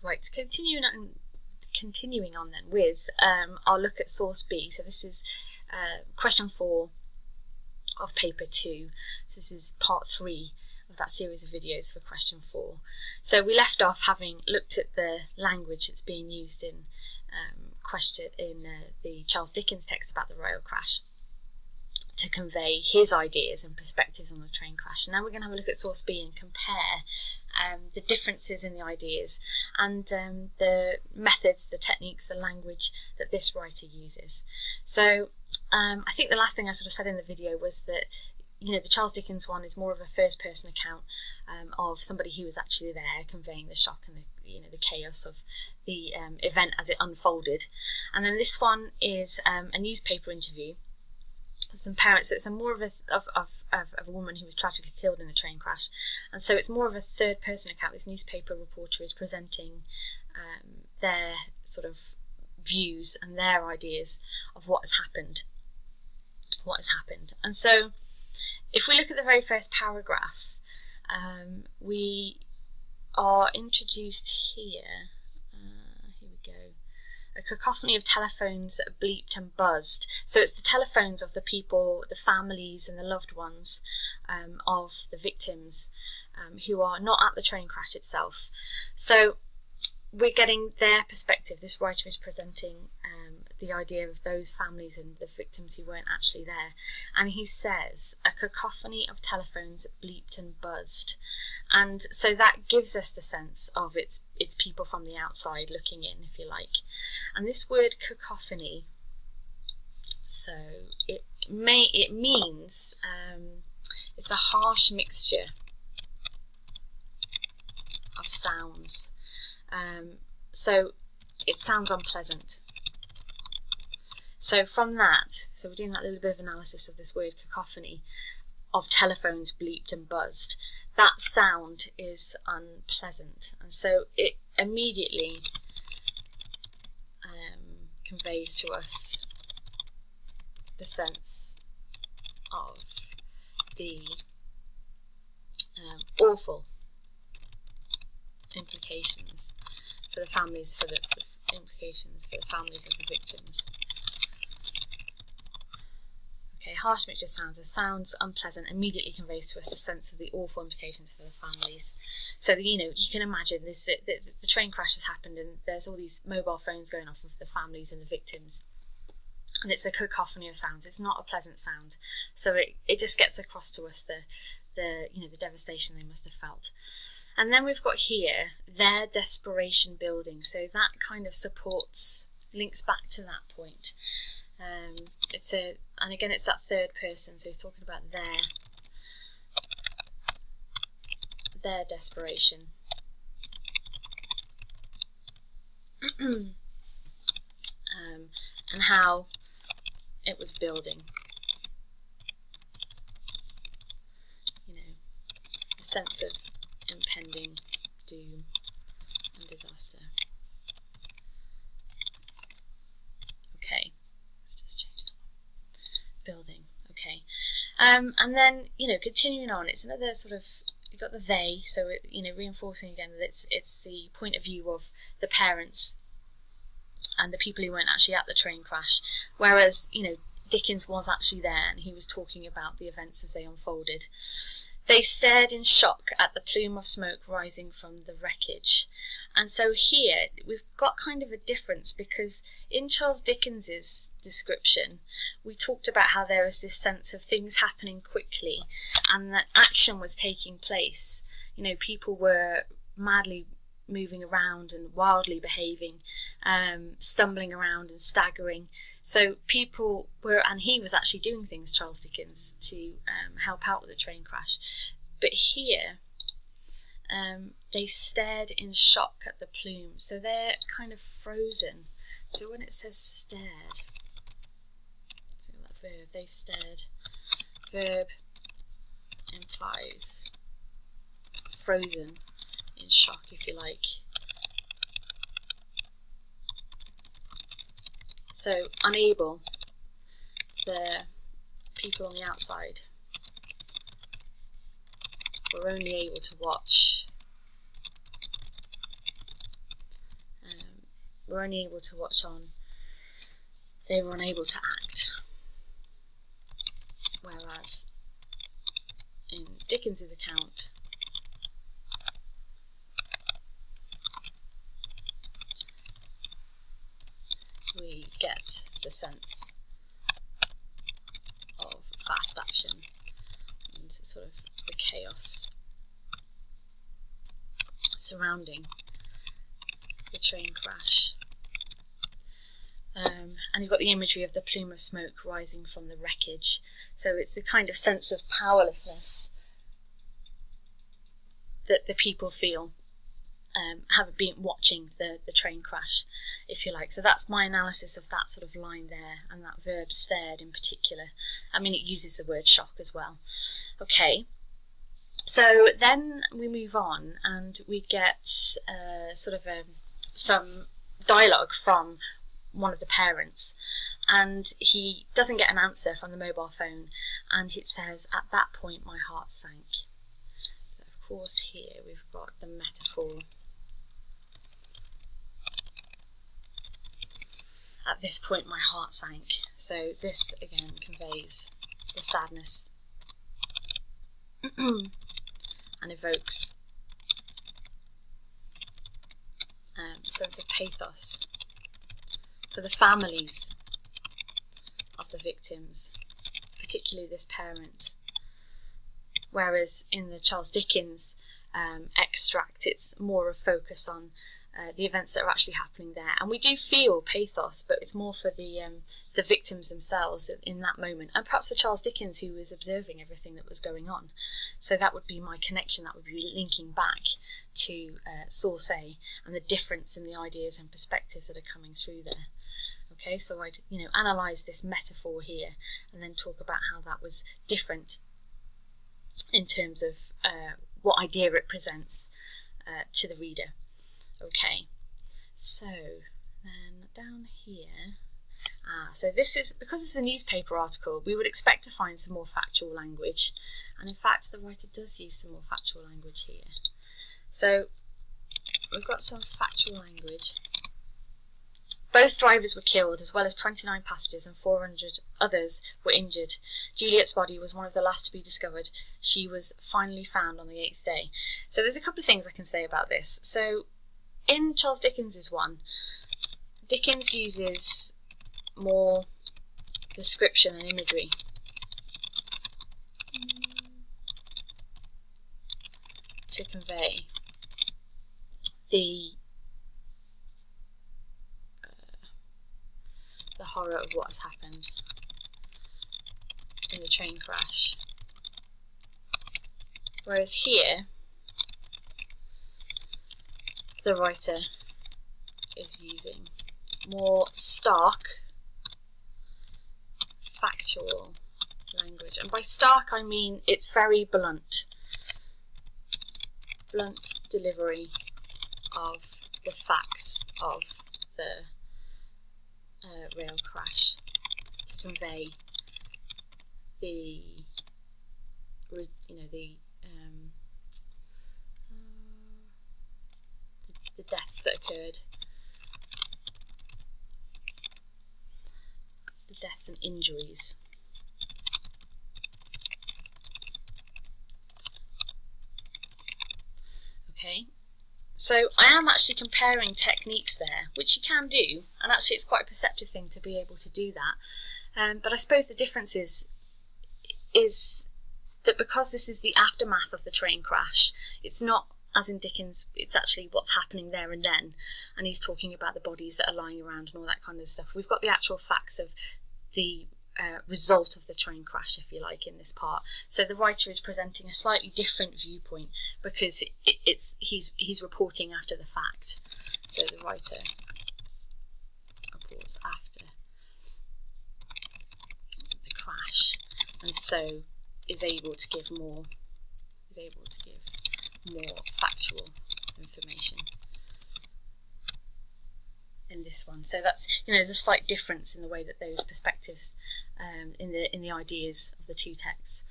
Right, continuing on, continuing on then with um, our look at source B. So this is uh, question four of paper two. So this is part three of that series of videos for question four. So we left off having looked at the language that's being used in um, question in uh, the Charles Dickens text about the rail crash to convey his ideas and perspectives on the train crash. And now we're going to have a look at source B and compare um, the differences in the ideas and um, the methods, the techniques, the language that this writer uses. So um, I think the last thing I sort of said in the video was that you know the Charles Dickens one is more of a first person account um, of somebody who was actually there conveying the shock and the you know the chaos of the um, event as it unfolded and then this one is um, a newspaper interview some parents. So it's a more of a of, of, of, a woman who was tragically killed in a train crash, and so it's more of a third person account. This newspaper reporter is presenting um, their sort of views and their ideas of what has happened. What has happened, and so if we look at the very first paragraph, um, we are introduced here a cacophony of telephones bleeped and buzzed. So it's the telephones of the people, the families, and the loved ones um, of the victims um, who are not at the train crash itself. So we're getting their perspective. This writer is presenting um, the idea of those families and the victims who weren't actually there. And he says, a cacophony of telephones bleeped and buzzed. And so that gives us the sense of it's, it's people from the outside looking in, if you like. And this word cacophony, so it may it means um, it's a harsh mixture of sounds. Um, so it sounds unpleasant. So from that, so we're doing that little bit of analysis of this word cacophony of telephones bleeped and buzzed. That sound is unpleasant, and so it immediately um, conveys to us the sense of the um, awful implications for the families, for the, the implications for the families of the victims. Okay, harsh mixture of sounds. The sounds unpleasant immediately conveys to us a sense of the awful implications for the families. So, you know, you can imagine this the, the, the train crash has happened and there's all these mobile phones going off of the families and the victims. And it's a cacophony of sounds. It's not a pleasant sound. So it, it just gets across to us the, the you know the devastation they must have felt. And then we've got here their desperation building. So that kind of supports links back to that point. Um, it's a and again it's that third person, so he's talking about their their desperation. um, and how it was building. You know, a sense of impending doom and disaster. Okay, let's just change that. Building, okay. Um, and then, you know, continuing on, it's another sort of you've got the they, so it, you know, reinforcing again that it's it's the point of view of the parents and the people who weren't actually at the train crash. Whereas, you know, Dickens was actually there and he was talking about the events as they unfolded. They stared in shock at the plume of smoke rising from the wreckage. And so here we've got kind of a difference because in Charles Dickens's description, we talked about how there was this sense of things happening quickly and that action was taking place. You know, people were madly moving around and wildly behaving, um, stumbling around and staggering. So people were, and he was actually doing things, Charles Dickens, to um, help out with the train crash. But here, um, they stared in shock at the plume, so they're kind of frozen. So when it says stared, that verb, they stared, verb implies frozen in shock, if you like. So, unable, the people on the outside were only able to watch um, were only able to watch on. They were unable to act. Whereas in Dickens's account, we get the sense of fast action and sort of the chaos surrounding the train crash. Um, and you've got the imagery of the plume of smoke rising from the wreckage. So it's a kind of sense of powerlessness that the people feel um, have been watching the, the train crash, if you like. So that's my analysis of that sort of line there and that verb stared in particular. I mean, it uses the word shock as well. Okay, so then we move on and we get uh, sort of um, some dialogue from one of the parents and he doesn't get an answer from the mobile phone and it says at that point my heart sank so of course here we've got the metaphor at this point my heart sank so this again conveys the sadness and evokes um, a sense of pathos for the families of the victims, particularly this parent. Whereas in the Charles Dickens um, extract, it's more a focus on uh, the events that are actually happening there. And we do feel pathos, but it's more for the um, the victims themselves in that moment, and perhaps for Charles Dickens, who was observing everything that was going on. So that would be my connection. That would be linking back to uh, Source A and the difference in the ideas and perspectives that are coming through there. Okay, so I'd you know analyze this metaphor here, and then talk about how that was different in terms of uh, what idea it presents uh, to the reader. Okay, so then down here, ah, so this is, because it's a newspaper article, we would expect to find some more factual language, and in fact the writer does use some more factual language here. So we've got some factual language. Both drivers were killed, as well as 29 passengers and 400 others were injured. Juliet's body was one of the last to be discovered. She was finally found on the eighth day. So there's a couple of things I can say about this. So in Charles Dickens's one, Dickens uses more description and imagery. To convey the uh, the horror of what has happened in the train crash. Whereas here, the writer is using. More stark, factual language. And by stark I mean it's very blunt. Blunt delivery of the facts of the uh, rail crash to convey the you know the um, the deaths that occurred. The deaths and injuries. Okay, so I am actually comparing techniques there, which you can do, and actually it's quite a perceptive thing to be able to do that. Um, but I suppose the difference is, is that because this is the aftermath of the train crash, it's not as in Dickens, it's actually what's happening there and then, and he's talking about the bodies that are lying around and all that kind of stuff. We've got the actual facts of the uh, result of the train crash, if you like, in this part. So the writer is presenting a slightly different viewpoint because it, it's he's he's reporting after the fact. So the writer reports after the crash, and so is able to give more is able to give more factual information in this one. So that's you know there's a slight difference in the way that those perspectives um, in the in the ideas of the two texts.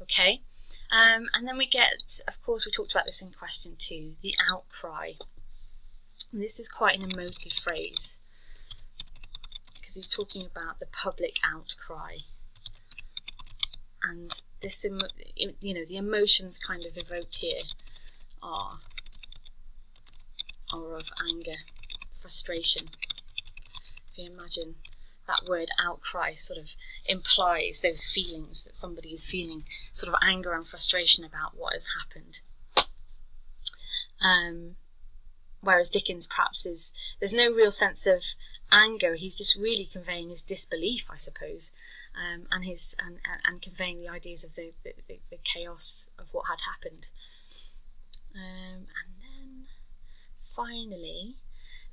Okay, um, and then we get, of course, we talked about this in question two, the outcry. And this is quite an emotive phrase because he's talking about the public outcry and this you know the emotions kind of evoked here are are of anger frustration. If you imagine that word outcry sort of implies those feelings that somebody is feeling sort of anger and frustration about what has happened. Um, whereas Dickens perhaps is there's no real sense of anger. He's just really conveying his disbelief I suppose um, and his and, and conveying the ideas of the, the, the chaos of what had happened um, and then finally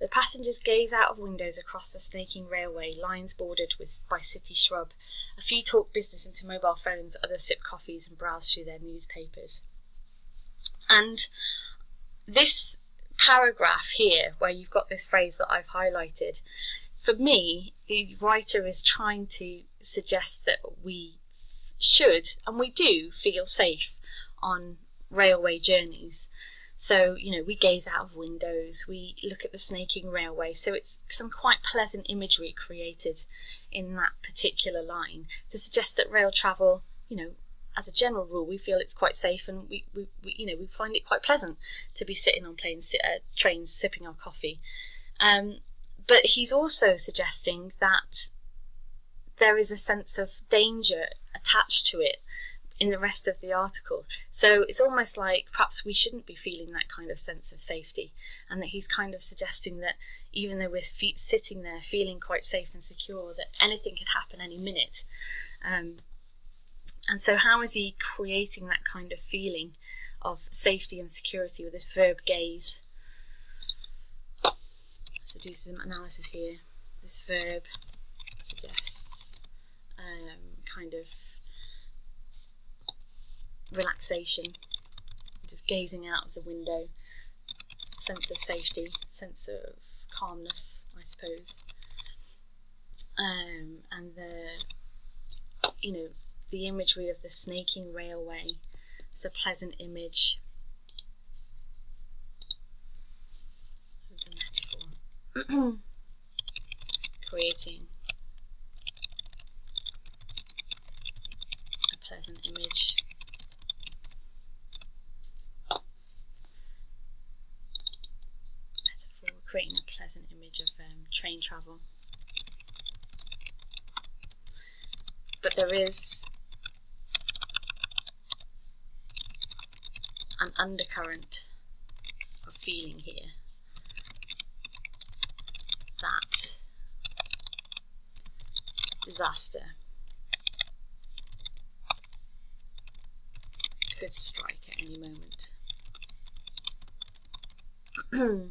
the passengers gaze out of windows across the snaking railway, lines bordered with, by city shrub. A few talk business into mobile phones, others sip coffees and browse through their newspapers. And this paragraph here, where you've got this phrase that I've highlighted, for me, the writer is trying to suggest that we should, and we do, feel safe on railway journeys. So, you know, we gaze out of windows, we look at the snaking railway. So it's some quite pleasant imagery created in that particular line to suggest that rail travel, you know, as a general rule, we feel it's quite safe and we, we, we you know, we find it quite pleasant to be sitting on planes, uh, trains, sipping our coffee. Um, but he's also suggesting that there is a sense of danger attached to it in the rest of the article. So it's almost like perhaps we shouldn't be feeling that kind of sense of safety, and that he's kind of suggesting that even though we're feet sitting there feeling quite safe and secure, that anything could happen any minute. Um, and so, how is he creating that kind of feeling of safety and security with this verb gaze? So, do some analysis here. This verb suggests um, kind of relaxation, just gazing out of the window, sense of safety, sense of calmness, I suppose. Um, and the, you know, the imagery of the snaking railway. It's a pleasant image. This is a metaphor. Creating a pleasant image. Creating a pleasant image of um, train travel. But there is an undercurrent of feeling here that disaster could strike at any moment.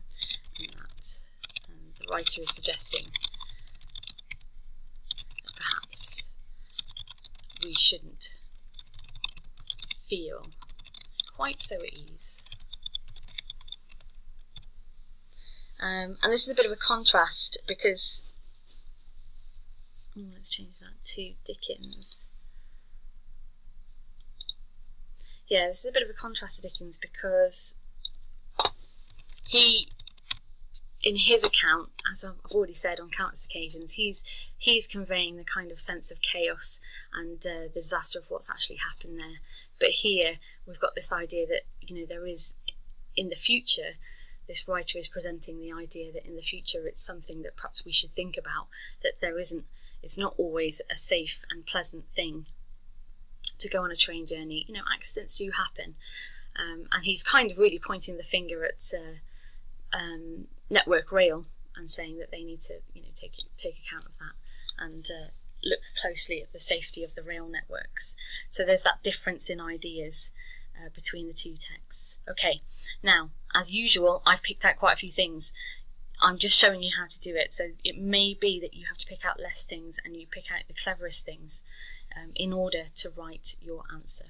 writer is suggesting perhaps we shouldn't feel quite so at ease. Um, and this is a bit of a contrast because oh, let's change that to Dickens. Yeah, this is a bit of a contrast to Dickens because he in his account, as I've already said on countless occasions, he's he's conveying the kind of sense of chaos and uh, the disaster of what's actually happened there. But here we've got this idea that you know there is in the future. This writer is presenting the idea that in the future it's something that perhaps we should think about. That there isn't, it's not always a safe and pleasant thing to go on a train journey. You know, accidents do happen, um, and he's kind of really pointing the finger at. Uh, um, Network Rail and saying that they need to you know take take account of that and uh, look closely at the safety of the rail networks. So there's that difference in ideas uh, between the two texts. Okay, now as usual, I've picked out quite a few things. I'm just showing you how to do it. So it may be that you have to pick out less things and you pick out the cleverest things um, in order to write your answer.